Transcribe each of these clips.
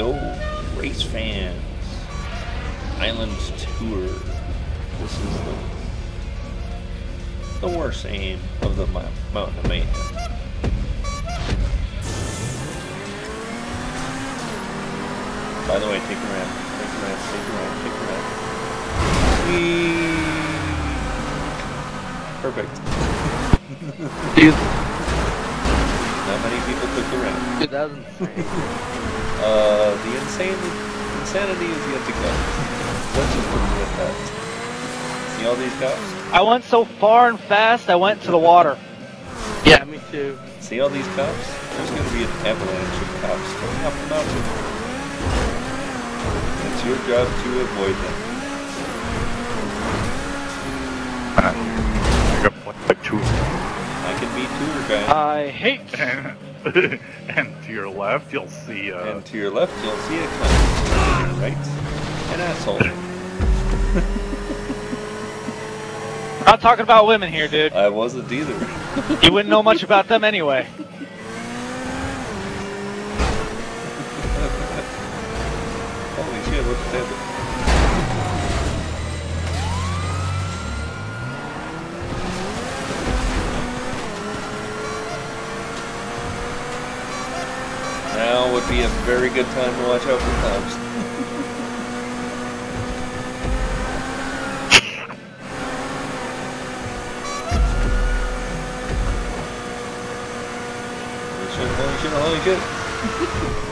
go, race fans. Island tour. This is the the worst aim of the mountain of mayhem. By the way, take a ramp, take a ramp, take a ramp, take a ramp. Whee! Perfect. Dude, Not many people took the ramp. dude, that was insane. Uh, the insane insanity is yet to come. Let's just leave it at that. See all these cops? I went so far and fast, I went to the water. yeah, me too. See all these cops? There's going to be an avalanche of cops coming up the mountain. It's your job to avoid them. I got like two. I can be tour guide. I hate. And, and to your left, you'll see. Uh, and to your left, you'll see a clown. Right, an asshole. Not talking about women here, dude. I wasn't either. You wouldn't know much about them anyway. Holy shit, what just happened? Now would be a very good time to watch out for cops. Holy shit, holy shit, holy shit.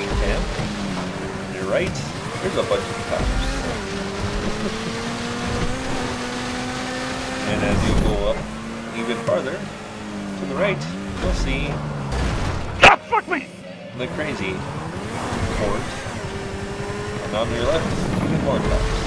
the logging camp. On your right, there's a bunch of cops. and as you go up even farther, to the right, you'll see ah, fuck me! the crazy fort. And on your left, even more cops.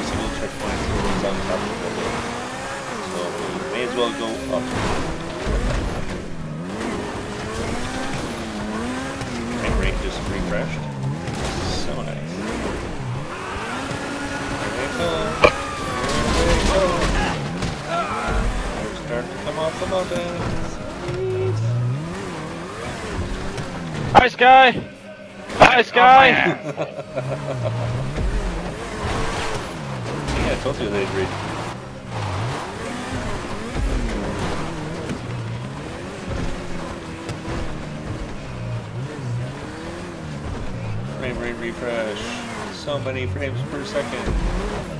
Every single checkpoint is on top of the hill. So you may as well go up. Frame rate just refreshed. So nice. Here they come. Here they go. They're starting to come off the mountains. Hi, Sky. Hi, Sky. Oh, Read. Frame rate refresh. So many frames per second.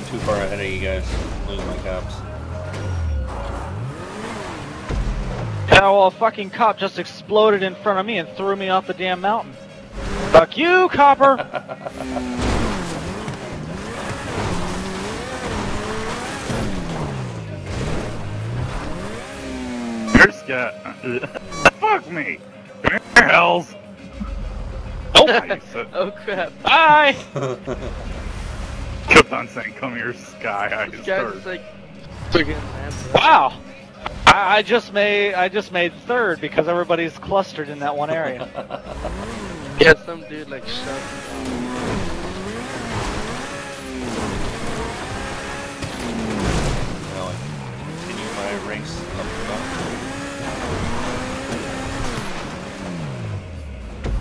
I'm too far ahead of you guys. Losing my cops. Yeah, well, a fucking cop just exploded in front of me and threw me off the damn mountain. Fuck you, copper. You're scared. fuck me! Come here, hells! Oh. Nope. I Oh crap. Bye kept on saying, "Come here, Sky." I just like, wow. I, I just made I just made third because everybody's clustered in that one area. Mm, yeah, some dude like shut. Continue my ranks up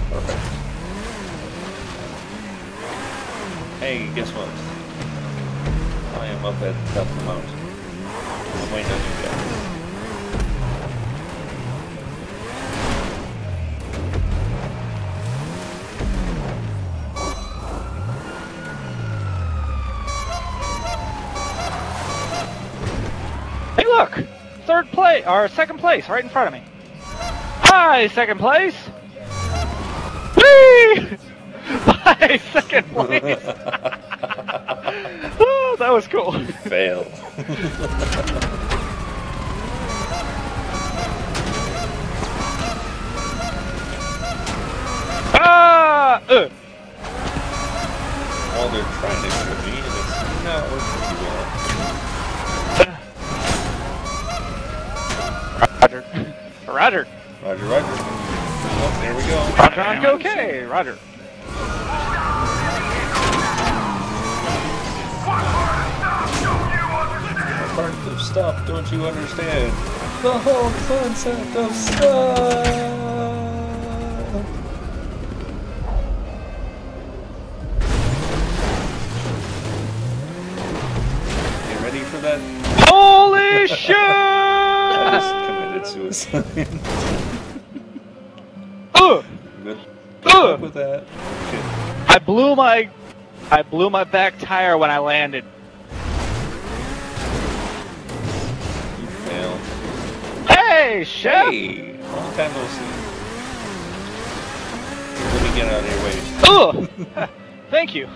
Perfect. Hey, guess what? I am up the top the mountain. I'm waiting on you guys. Hey, look! Third place, or second place, right in front of me. Hi, second place! Whee! Hi, second place! that was cool. Fail. Ah! Uh. Well, they're trying to me, and it's not working too well. Roger. Roger. Roger, roger. Oh, there we go. Roger on okay. Roger. Stuff, don't you understand? The whole concept of stuff. You ready for that? Holy shit! I just committed suicide. Uh, Good. Good uh. with that. Shit. I blew my, I blew my back tire when I landed. Hey, chef! Hey, long time no see. Let me get out of your way. Ugh. Thank you.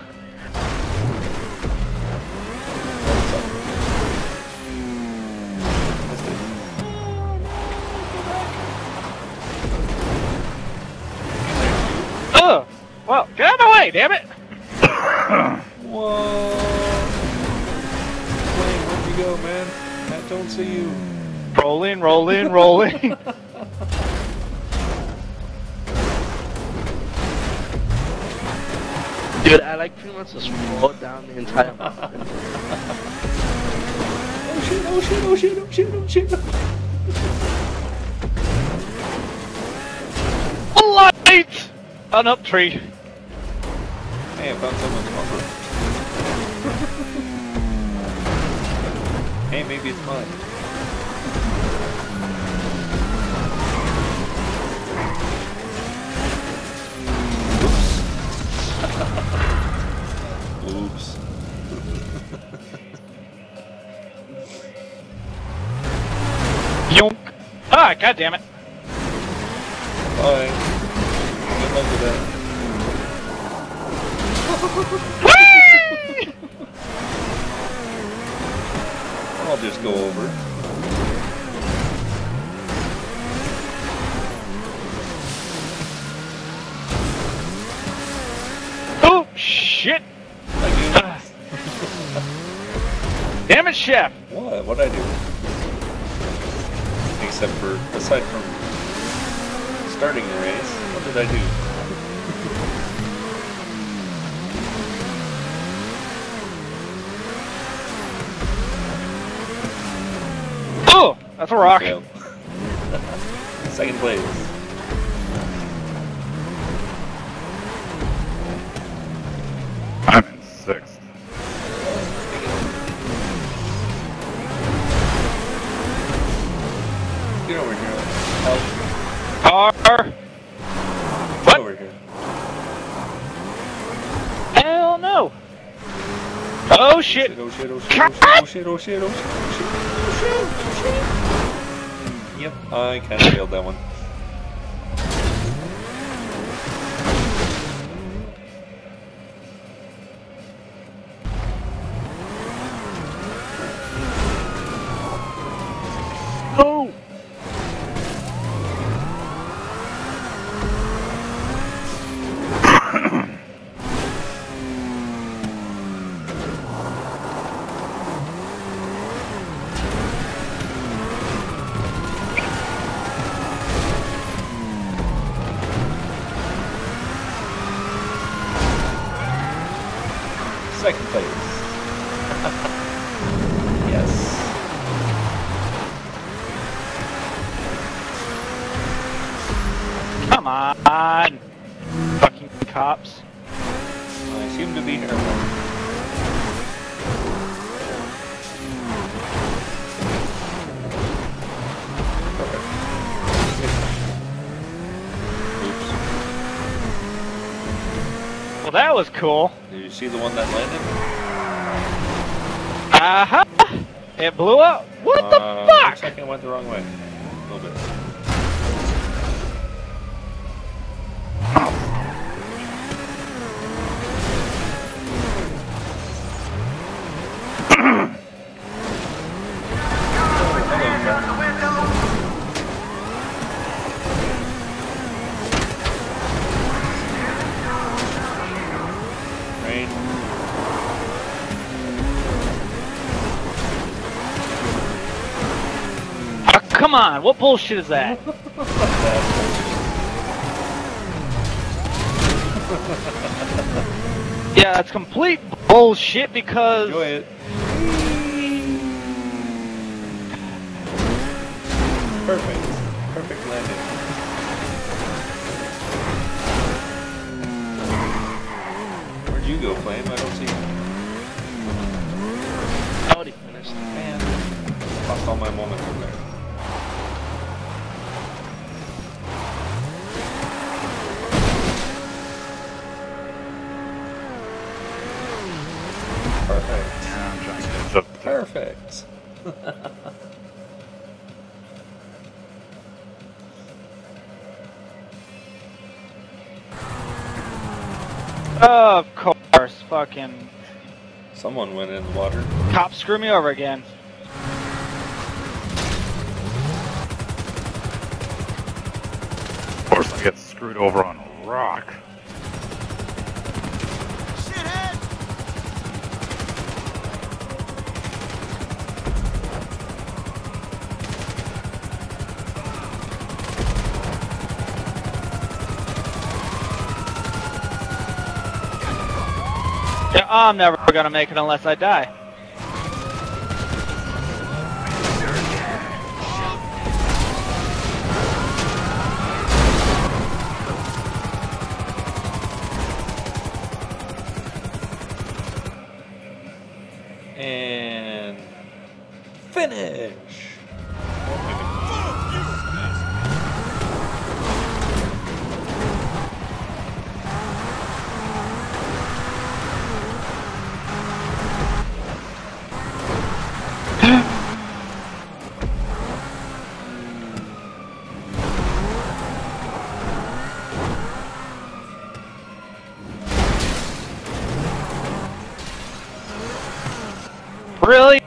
That's good. Ugh. Well, get out of the way, damn it! Whoa! Wayne, where'd you go, man? I don't see you. Rolling, rolling, rolling. Dude, I like pretty much just rolled down the entire mountain. Oh shit, oh shit, oh shit, oh shit, oh shit. Light! An up tree. Hey, I found someone's bumper. hey, maybe it's mine. Oops. Yonk. Ah, god damn it. Bye. Good luck with that. I'll just go over. Chef! What? What'd I do? Except for, aside from starting the race, what did I do? Oh, that's a rock. Second place. Get over here. Help. Car. What? Get over here. Hell no. Oh shit. Oh shit, oh shit, oh shit, oh shit, oh shit, oh shit, oh shit, oh shit. Yep, I kind of failed that one. Second place. yes. Come on. Fucking cops. I seem to be here. That was cool. Did you see the one that landed? Uh-huh. It blew up. What the Uh, fuck? Looks like it went the wrong way. A little bit. Come on. What bullshit is that? yeah, it's complete bullshit because Enjoy it. Perfect. Perfect landing. Where'd you go, Flame? I don't see you. I already finished. Man, lost all my momentum there. of course, fucking Someone went in the water. cops screw me over again. Of course, I get screwed over on a rock. I'm never gonna make it unless I die. And finish. Really?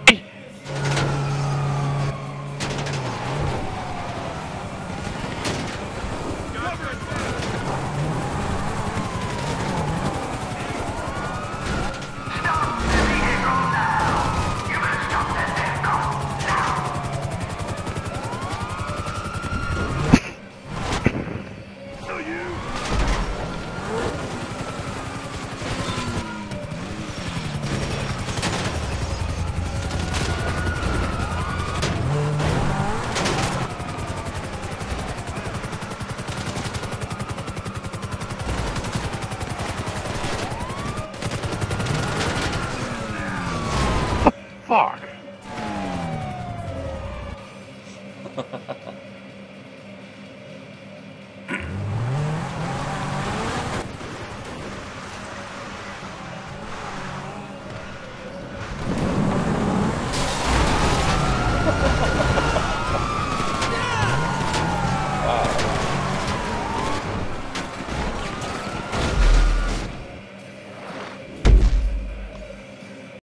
Fuck.